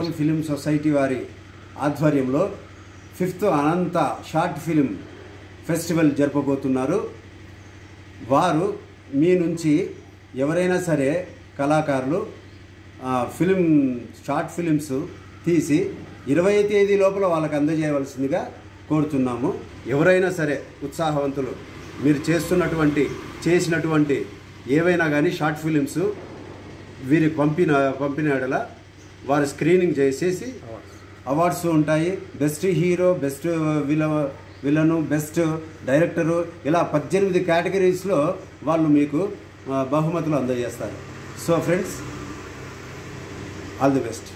Anantapuram film society వారి ఆధ్వర్యంలో fifth Anantha short film festival జరపబోతున్నారు. వారు మీ నుంచి ఎవరైనా సరే కళాకారులు ఫిలిం షార్ట్ ఫిలిమ్స్ తీసి ఇరవై తేదీ లోపల వాళ్ళకి అందజేయవలసిందిగా కోరుతున్నాము. ఎవరైనా సరే ఉత్సాహవంతులు మీరు చేస్తున్నటువంటి చేసినటువంటి ఏవైనా కానీ షార్ట్ ఫిలిమ్స్ వీరికి పంపిన పంపిన వారు స్క్రీనింగ్ చేసేసి అవార్డ్స్ ఉంటాయి. బెస్ట్ హీరో బెస్ట్ విల విలను బెస్ట్ డైరెక్టరు ఇలా పద్దెనిమిది కేటగిరీస్లో వాళ్ళు మీకు బహుమతులు అందజేస్తారు. So friends all the best.